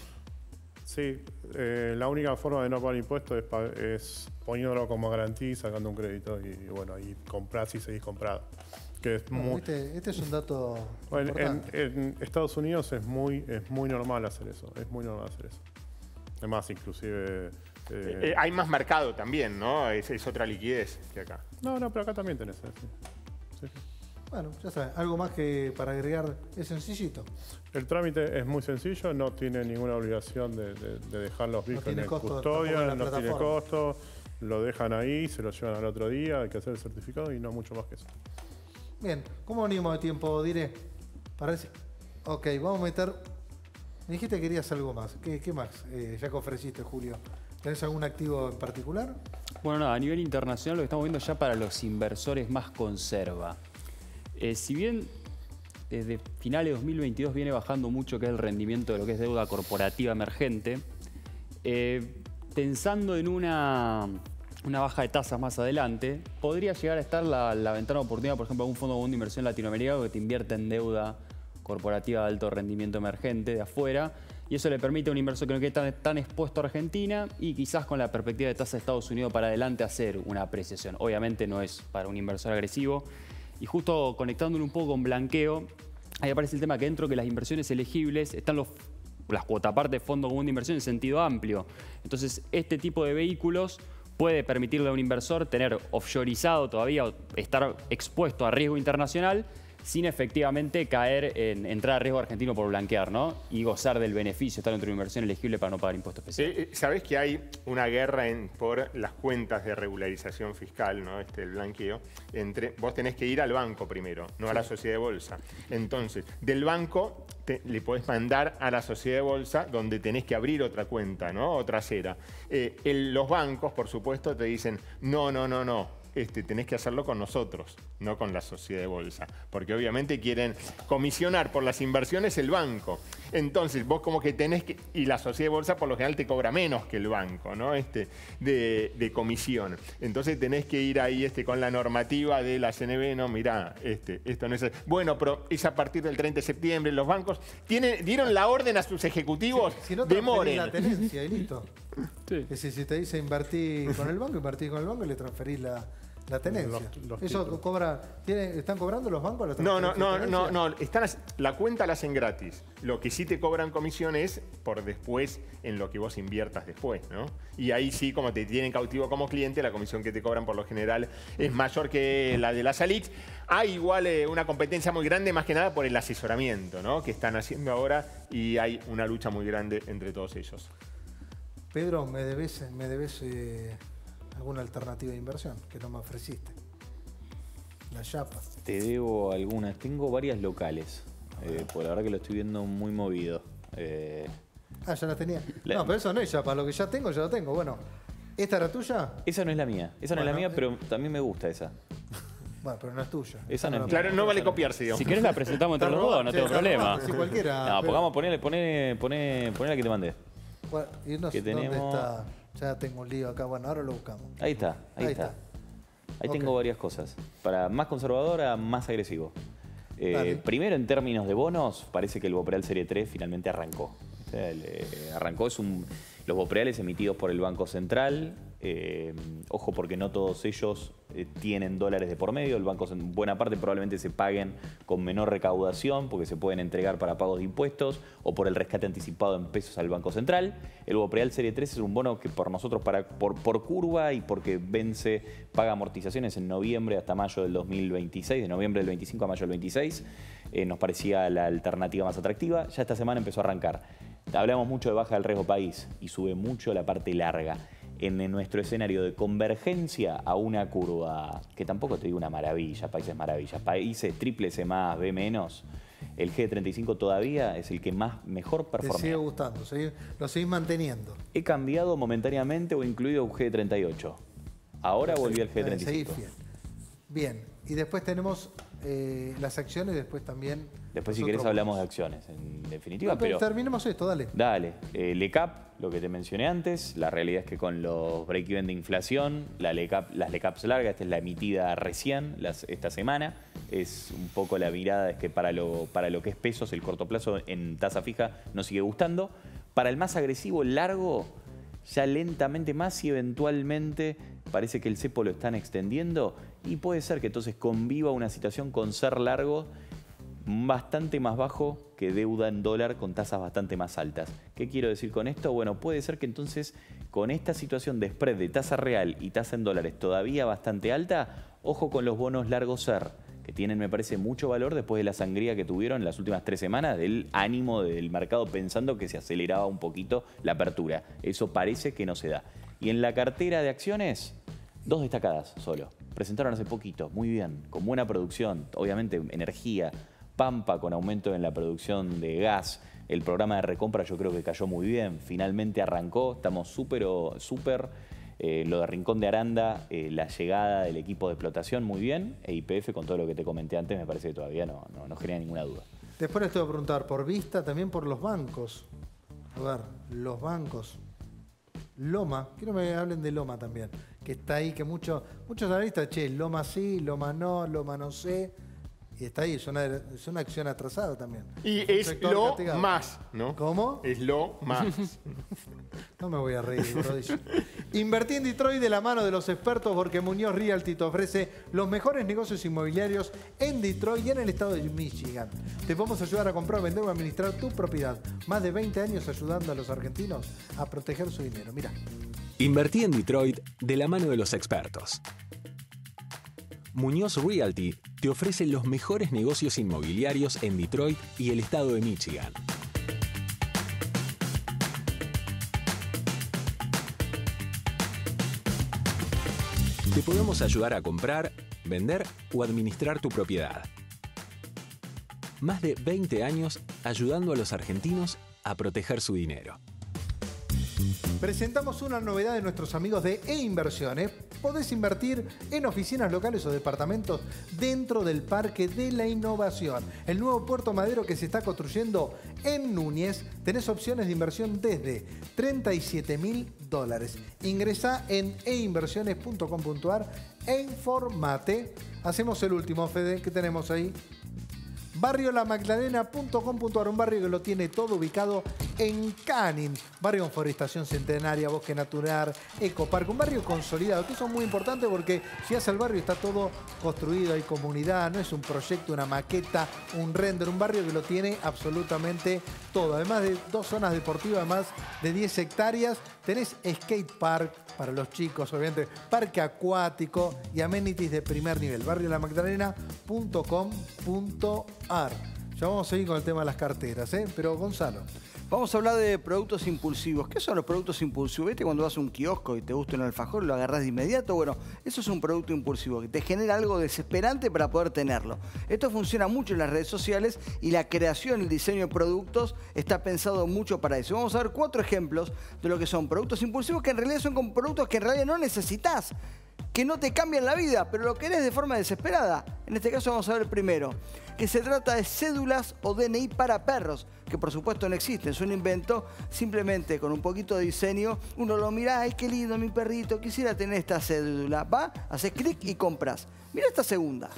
Sí, eh, la única forma de no pagar impuestos es, pa- es poniéndolo como garantía y sacando un crédito y, bueno, ahí comprás y seguís comprado. Que es Bueno, muy, ¿viste? Este es un dato bueno, en, importante. en Estados Unidos es muy, es muy normal hacer eso, es muy normal hacer eso. Es más, inclusive... eh, Eh, hay más mercado también, ¿no? Es, es otra liquidez que acá. no, no, pero acá también tenés. eh, sí. Bueno, ya sabes, algo más que para agregar es sencillito. El trámite es muy sencillo, no tiene ninguna obligación de, de- de dejar los bitcoins en costo custodia, en no tiene costo, lo dejan ahí, se lo llevan al otro día, hay que hacer el certificado y no mucho más que eso. Bien, ¿cómo venimos de tiempo, Diré? Parece. Ok, vamos a meter. Me dijiste que querías algo más. ¿Qué, qué más? Eh, ya que ofreciste, Julio. ¿Tenés algún activo en particular? Bueno, nada, a nivel internacional lo que estamos viendo ya para los inversores más conserva. Eh, si bien desde finales de 2022 viene bajando mucho que es el rendimiento de lo que es deuda corporativa emergente, eh, pensando en una, una baja de tasas más adelante, podría llegar a estar la, ventana oportunidad, por ejemplo, un fondo de inversión latinoamericano que te invierte en deuda corporativa de alto rendimiento emergente de afuera. Y eso le permite a un inversor que no quede tan, tan expuesto a Argentina y quizás con la perspectiva de tasa de Estados Unidos para adelante hacer una apreciación. Obviamente no es para un inversor agresivo. Y justo conectándolo un poco con blanqueo, ahí aparece el tema que dentro que las inversiones elegibles están los, las cuotapartes de fondo común de inversión en sentido amplio. Entonces, este tipo de vehículos puede permitirle a un inversor tener offshoreizado todavía, estar expuesto a riesgo internacional sin efectivamente caer en entrar a riesgo argentino por blanquear, ¿no? Y gozar del beneficio, estar dentro de una inversión elegible para no pagar impuesto especial. Eh, Sabés que hay una guerra en- por las cuentas de regularización fiscal, ¿no? Este, el blanqueo. Entre, vos tenés que ir al banco primero, no a la sociedad de bolsa. Entonces, del banco te- le podés mandar a la sociedad de bolsa donde tenés que abrir otra cuenta, ¿no? Otra cera. Eh, el- los bancos, por supuesto, te dicen, no, no, no, no. Este, tenés que hacerlo con nosotros, no con la sociedad de bolsa. Porque obviamente quieren comisionar por las inversiones el banco. Entonces, vos como que tenés que. Y la sociedad de bolsa por lo general te cobra menos que el banco, ¿no? Este, de, de comisión. Entonces tenés que ir ahí este, con la normativa de la CNB, no, mirá, este, esto no es. Bueno, pero es a partir del 30 de septiembre. Los bancos tienen, dieron la orden a sus ejecutivos. Si no, transferís demoren. la tenencia y listo. Sí. Es decir, si te dice invertir con el banco, invertís con el banco y le transferís la, la tenencia. Los- los ¿Eso títulos. cobra, tiene- ¿Están cobrando los bancos la No, no, no, no, no. Están, la cuenta la hacen gratis. Lo que sí te cobran comisión es por después en lo que vos inviertas después, ¿no? Y ahí sí, como te tienen cautivo como cliente, la comisión que te cobran por lo general es mayor que la de las Alix. Hay igual eh, una competencia muy grande, más que nada por el asesoramiento, ¿no? Que están haciendo ahora y hay una lucha muy grande entre todos ellos. Pedro, me debes, me debes eh, alguna alternativa de inversión que no me ofreciste. La chapa. Te debo algunas. Tengo varias locales. Eh, por la verdad que lo estoy viendo muy movido. Eh, Ah, ya la tenía. La- No, pero eso no es chapa. Lo que ya tengo, ya lo tengo. Bueno, ¿esta era tuya? esa no es la mía. Esa no es la mía, pero también me gusta esa. Bueno, pero no es tuya. Esa no es mía. Claro, no vale copiarse, digamos. Si querés la presentamos entre los dos, no tengo problema. Si cualquiera. No, pero- pongamos, ponele, ponele, ponele, ponele la que te mandé. Bueno, y no sé que dónde tenemos- está. Ya tengo un lío acá. Bueno, ahora lo buscamos. Ahí está, ahí, Ahí está. está. Ahí tengo varias cosas. Para más conservador a más agresivo. Eh, primero, en términos de bonos, parece que el Bopreal Serie 3 finalmente arrancó. O sea, el, eh, arrancó, es un, los Bopreales emitidos por el Banco Central. Eh, ojo, porque no todos ellos eh, tienen dólares de por medio. El banco, Cent- buena parte probablemente se paguen con menor recaudación porque se pueden entregar para pagos de impuestos o por el rescate anticipado en pesos al Banco Central. El Bopreal Serie 3 es un bono que por nosotros, para, por, por curva y porque vence, paga amortizaciones en noviembre hasta mayo del 2026, de noviembre del 25 a mayo del 26, eh, nos parecía la alternativa más atractiva. Ya esta semana empezó a arrancar. Hablamos mucho de baja del riesgo país y sube mucho la parte larga. En, en nuestro escenario de convergencia a una curva, que tampoco te digo una maravilla, países maravillas, países triple C más, B menos, el G35 todavía es el que más mejor Te performa. sigue gustando. lo seguís manteniendo. He cambiado momentáneamente o incluido un G38. Ahora volví al Eh, Seguís G35. fiel. Bien. Y después tenemos eh, las acciones, después también. Después, si querés, hablamos de acciones, en definitiva. No, pero pero terminemos esto, dale. Dale, eh, LECAP, lo que te mencioné antes, la realidad es que con los break-even de inflación, la LECAP, las LECAPs largas, esta es la emitida recién, las- esta semana, es un poco la mirada, es que para lo, para lo que es pesos, el corto plazo en tasa fija nos sigue gustando. Para el más agresivo, el largo, ya lentamente más y eventualmente parece que el cepo lo están extendiendo y puede ser que entonces conviva una situación con ser largo bastante más bajo que deuda en dólar con tasas bastante más altas. ¿Qué quiero decir con esto? Bueno, puede ser que entonces con esta situación de spread de tasa real y tasa en dólares todavía bastante alta, ojo con los bonos largos SER, que tienen, me parece, mucho valor después de la sangría que tuvieron las últimas tres semanas del ánimo del mercado pensando que se aceleraba un poquito la apertura. Eso parece que no se da. Y en la cartera de acciones, dos destacadas solo. Presentaron hace poquito, muy bien, con buena producción, obviamente energía, Pampa con aumento en la producción de gas. El programa de recompra yo creo que cayó muy bien, finalmente arrancó, estamos súper, súper, eh, lo de Rincón de Aranda, eh, la llegada del equipo de explotación muy bien, e IPF con todo lo que te comenté antes me parece que todavía no, no, genera ninguna duda. Después les que preguntar, por vista, también por los bancos. A ver, los bancos. Loma, quiero que me hablen de Loma también, que está ahí, que muchos muchos analistas, che, Loma sí, Loma no, Loma no sé. Y está ahí, es una, es una acción atrasada también. Y es lo castigado. más, ¿no? ¿Cómo? Es lo más. No me voy a reír. Invertí en Detroit de la mano de los expertos porque Muñoz Realty te ofrece los mejores negocios inmobiliarios en Detroit y en el estado de Michigan. Te podemos ayudar a comprar, vender o administrar tu propiedad. Más de 20 años ayudando a los argentinos a proteger su dinero. Mira, Invertí en Detroit de la mano de los expertos. Muñoz Realty te ofrece los mejores negocios inmobiliarios en Detroit y el estado de Michigan. Te podemos ayudar a comprar, vender o administrar tu propiedad. Más de 20 años ayudando a los argentinos a proteger su dinero. Presentamos una novedad de nuestros amigos de E-Inversiones. Podés invertir en oficinas locales o departamentos dentro del Parque de la Innovación. El nuevo Puerto Madero que se está construyendo en Núñez. Tenés opciones de inversión desde 37 mil dólares. Ingresá en einversiones.com.ar e informate. Hacemos el último, Fede, que tenemos ahí. Barriolamagdalena.com.ar, un barrio que lo tiene todo ubicado en Canning. Barrio con forestación centenaria, bosque natural, ecoparque, un barrio consolidado. Que eso es muy importante porque si vas al barrio está todo construido, hay comunidad, no es un proyecto, una maqueta, un render, un barrio que lo tiene absolutamente todo. Además de dos zonas deportivas, más de 10 hectáreas, tenés skate park para los chicos, obviamente, parque acuático y amenities de primer nivel. barriolaMagdalena.com.ar. Ya vamos a seguir con el tema de las carteras, ¿eh? Pero Gonzalo. Vamos a hablar de productos impulsivos. ¿Qué son los productos impulsivos? ¿Viste cuando vas a un kiosco y te gusta un alfajor lo agarras de inmediato? Bueno, eso es un producto impulsivo que te genera algo desesperante para poder tenerlo. Esto funciona mucho en las redes sociales y la creación, el diseño de productos está pensado mucho para eso. Vamos a ver cuatro ejemplos de lo que son productos impulsivos que en realidad son productos que en realidad no necesitas que no te cambian la vida, pero lo querés de forma desesperada. En este caso vamos a ver primero, que se trata de cédulas o DNI para perros, que por supuesto no existen, es un invento, simplemente con un poquito de diseño, uno lo mira, ay qué lindo mi perrito, quisiera tener esta cédula, va, haces clic y compras. Mira esta segunda.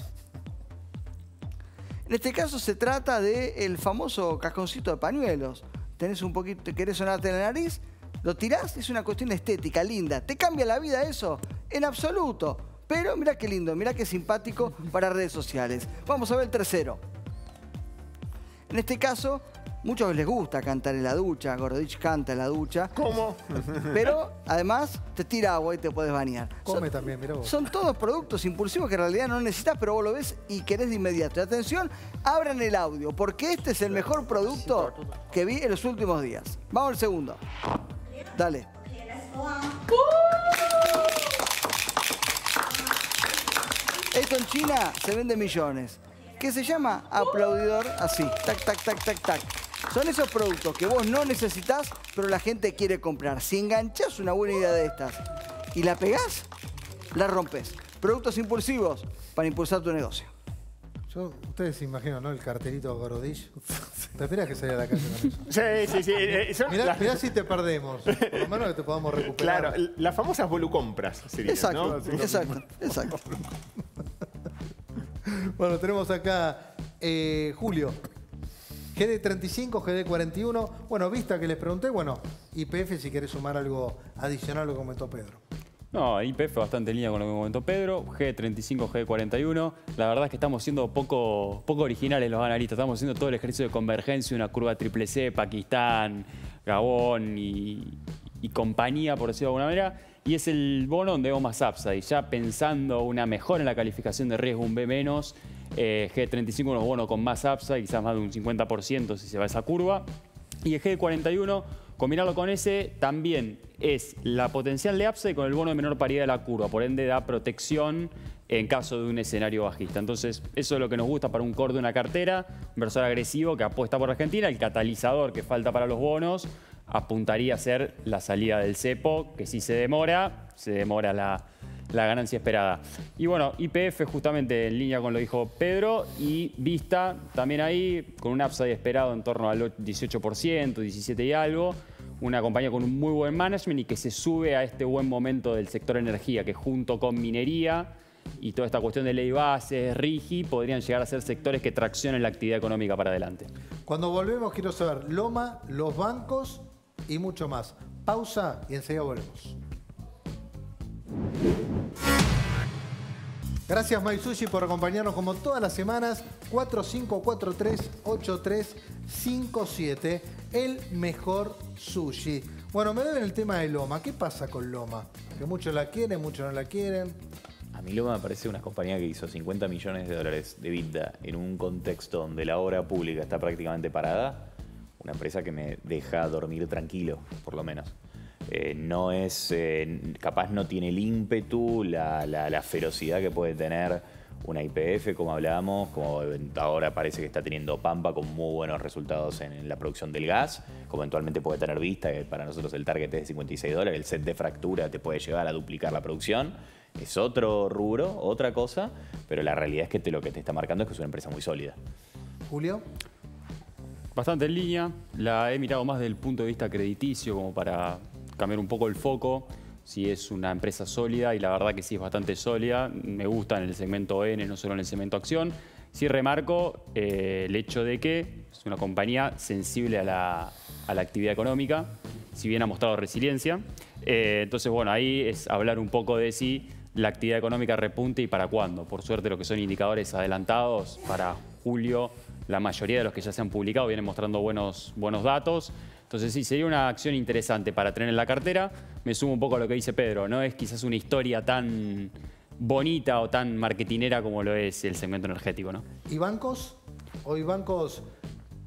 En este caso se trata del famoso casconcito de pañuelos. Tenés un poquito, querés sonarte en la nariz, lo tirás, es una cuestión estética, linda. ¿Te cambia la vida eso? En absoluto. Pero mira qué lindo, mira qué simpático para redes sociales. Vamos a ver el tercero. En este caso, muchos les gusta cantar en la ducha, Gordich canta en la ducha. ¿Cómo? Pero además te tira agua y te puedes bañar. Come Son- también, mira vos. Son todos productos impulsivos que en realidad no necesitas, pero vos lo ves y querés de inmediato. Atención, abran el audio, porque este es el mejor producto que vi en los últimos días. Vamos al segundo. Dale. Esto en China se vende millones. ¿Qué se llama? Aplaudidor así. Tac, tac, tac, tac, tac. Son esos productos que vos no necesitas, pero la gente quiere comprar. Si enganchás una buena idea de estas y la pegás, la rompes. Productos impulsivos para impulsar tu negocio. Yo, ustedes se imaginan, ¿no? El cartelito Gorodish. Te esperas que salga a la calle con eso. Sí, sí, sí. eh, son Mirá, las- mirá si te perdemos. Por lo menos que te podamos recuperar. Claro, las famosas volucompras serían, Exacto, ¿no? exacto, exacto. Bueno, tenemos acá eh, Julio. GD35, GD41. Bueno, vista que les pregunté, bueno, IPF si querés sumar algo adicional lo comentó Pedro. No, IPF bastante en línea con lo que comentó Pedro, G35, G41. La verdad es que estamos siendo poco, poco originales los analistas. Estamos haciendo todo el ejercicio de convergencia, una curva triple C, Pakistán, Gabón y, y compañía, por decirlo de alguna manera. Y es el bono donde vemos más upside. Ya pensando una mejora en la calificación de riesgo, un B menos, eh, G35 unos bonos con más upside, quizás más de un 50% si se va esa curva. Y el G41 combinarlo con ese también es la potencial de upside con el bono de menor paridad de la curva, por ende da protección en caso de un escenario bajista. Entonces, eso es lo que nos gusta para un core de una cartera, un inversor agresivo que apuesta por Argentina, el catalizador que falta para los bonos apuntaría a ser la salida del cepo, que si se demora, se demora la, la ganancia esperada. Y bueno, IPF justamente en línea con lo dijo Pedro y Vista también ahí con un upside esperado en torno al 18%, 17 y algo. Una compañía con un muy buen management y que se sube a este buen momento del sector energía, que junto con minería y toda esta cuestión de ley base, RIGI, podrían llegar a ser sectores que traccionen la actividad económica para adelante. Cuando volvemos quiero saber Loma, los bancos y mucho más. Pausa y enseguida volvemos. Gracias Maisushi por acompañarnos como todas las semanas. 4543-8357. El mejor sushi. Bueno, me deben el tema de Loma. ¿Qué pasa con Loma? Que muchos la quieren, muchos no la quieren. A mí Loma me parece una compañía que hizo 50 millones de dólares de vida en un contexto donde la obra pública está prácticamente parada. Una empresa que me deja dormir tranquilo, por lo menos. Eh, no es, eh, capaz no tiene el ímpetu, la, la- la ferocidad que puede tener una IPF, como hablábamos, como ahora parece que está teniendo Pampa con muy buenos resultados en, en la producción del gas, como eventualmente puede tener Vista, que para nosotros el target es de 56 dólares, el set de fractura te puede llegar a duplicar la producción. Es otro rubro, otra cosa, pero la realidad es que te- lo que te está marcando es que es una empresa muy sólida. Julio. Bastante en línea, la he mirado más desde el punto de vista crediticio, como para cambiar un poco el foco, si es una empresa sólida, y la verdad que sí es bastante sólida, me gusta en el segmento N, no solo en el segmento acción. Sí remarco eh, el hecho de que es una compañía sensible a la, a la actividad económica, si bien ha mostrado resiliencia. Eh, entonces, bueno, ahí es hablar un poco de si la actividad económica repunte y para cuándo. Por suerte, lo que son indicadores adelantados para julio, la mayoría de los que ya se han publicado vienen mostrando buenos, buenos datos. Entonces sí, sería una acción interesante para tener en la cartera. Me sumo un poco a lo que dice Pedro, no es quizás una historia tan bonita o tan marketinera como lo es el segmento energético, ¿no? ¿Y bancos? Hoy bancos,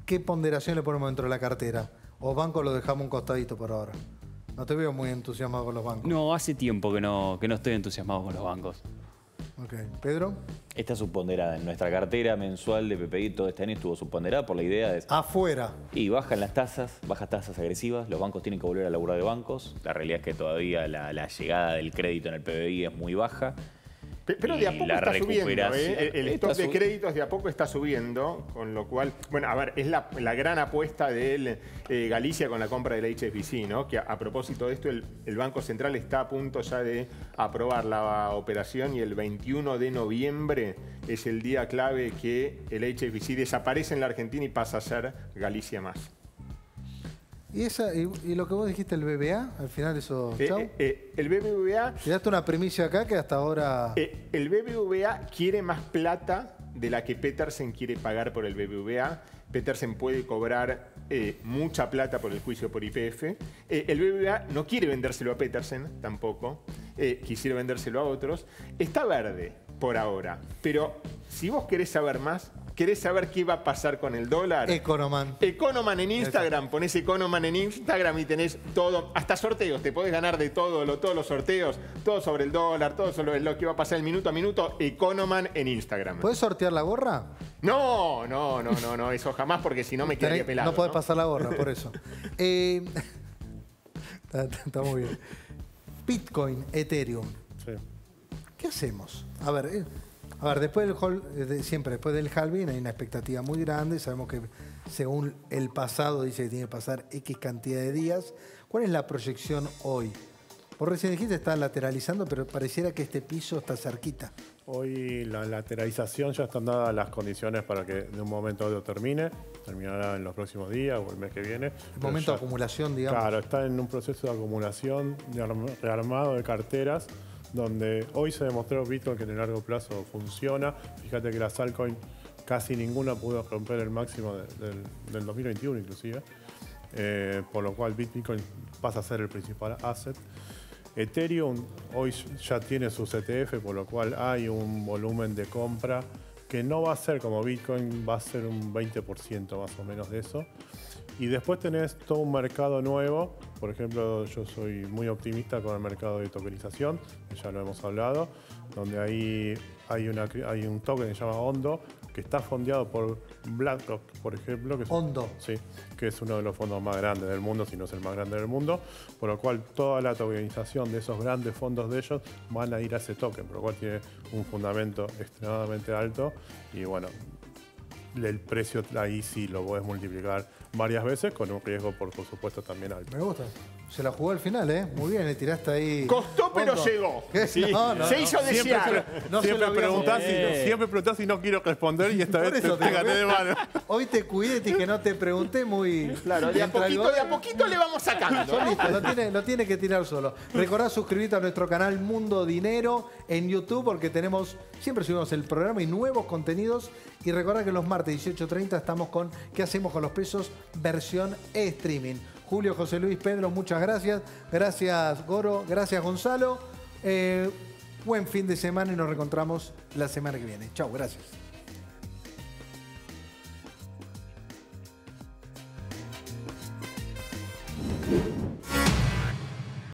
¿qué ponderación le ponemos dentro de la cartera? ¿O bancos lo dejamos un costadito por ahora? No te veo muy entusiasmado con los bancos. No, hace tiempo que no, que no estoy entusiasmado con los bancos. Ok. ¿Pedro? Está subponderada en nuestra cartera mensual de PPI todo este año estuvo subponderada por la idea de Afuera. Y bajan las tasas, bajas tasas agresivas, los bancos tienen que volver a laburar de bancos. La realidad es que todavía la, la llegada del crédito en el PBI es muy baja. Pe- Pero de a poco la está subiendo, ¿eh? El, el está stock de créditos de a poco está subiendo, con lo cual, bueno, a ver, es la, la gran apuesta de Galicia con la compra del HSBC, ¿no? Que a, a propósito de esto, el, el Banco Central está a punto ya de aprobar la operación y el 21 de noviembre es el día clave que el HSBC desaparece en la Argentina y pasa a ser Galicia más. ¿Y, esa, y, y lo que vos dijiste, el BBA? Al final eso, Eh, chau. eh, eh, el BBVA Tiraste una primicia acá que hasta ahora... El BBVA quiere más plata de la que Petersen quiere pagar por el BBVA. Petersen puede cobrar mucha plata por el juicio por IPF. El BBVA no quiere vendérselo a Petersen tampoco. Quisiera vendérselo a otros. Está verde por ahora. Pero si vos querés saber más, querés saber qué va a pasar con el dólar. Economan. Economan en Instagram, ponés Economan en Instagram y tenés todo, hasta sorteos, te podés ganar de todo, lo- todos los sorteos, todo sobre el dólar, todo sobre lo que va a pasar el minuto a minuto, Economan en Instagram. ¿Puedes sortear la gorra? No, no, no, no, no, eso jamás porque si no me quedaría Tenés- pelado. no podés pasar la gorra, por eso. Eh, está, está muy bien. Bitcoin, Ethereum. Sí. ¿Qué hacemos? A ver, eh, a ver, después del hol- eh, siempre después del halving hay una expectativa muy grande. Sabemos que según el pasado dice que tiene que pasar X cantidad de días. ¿Cuál es la proyección hoy? Por recién dijiste está lateralizando, pero pareciera que este piso está cerquita. Hoy la lateralización ya están dadas las condiciones para que de un momento a otro termine. Terminará en los próximos días o el mes que viene. El momento de acumulación, digamos. Claro, está en un proceso de acumulación, de arm- rearmado de carteras, donde hoy se demostró Bitcoin que en el largo plazo funciona. Fíjate que las altcoins casi ninguna pudo romper el máximo de- del, del 2021 inclusive. Eh, por lo cual Bitcoin pasa a ser el principal asset. Ethereum hoy ya tiene su CTF, por lo cual hay un volumen de compra que no va a ser como Bitcoin, va a ser un 20% más o menos de eso. Y después tenés todo un mercado nuevo. Por ejemplo, yo soy muy optimista con el mercado de tokenización, que ya lo hemos hablado, donde ahí hay, una, hay un token que se llama Hondo, que está fondeado por BlackRock, por ejemplo. Que es, Hondo. Sí, que es uno de los fondos más grandes del mundo, si no es el más grande del mundo, por lo cual toda la tokenización de esos grandes fondos de ellos van a ir a ese token, por lo cual tiene un fundamento extremadamente alto y bueno, el precio ahí sí lo puedes multiplicar varias veces con un riesgo, por, por supuesto, también alto. Me gusta. Se la jugó al final, ¿eh? Muy bien, le tiraste ahí. Costó, pero llegó. ¿Qué? Sí. No, no, Se no. hizo Siempre, desear. Se siempre, lo y, siempre preguntás y no quiero responder y esta vez te, te gané de mano. Hoy te cuidé, te dije no te pregunté muy. Claro, de a poquito, de a poquito le vamos sacando. Solito, lo tiene, lo tiene que tirar solo. Recordá suscribirte a nuestro canal Mundo Dinero en YouTube porque tenemos, siempre subimos el programa y nuevos contenidos. Y recordá que los martes 18.30 estamos con ¿Qué hacemos con los pesos? Versión streaming. Julio, José Luis, Pedro, muchas gracias. Gracias Goro, gracias Gonzalo. Eh, buen fin de semana y nos reencontramos la semana que viene. Chau, gracias.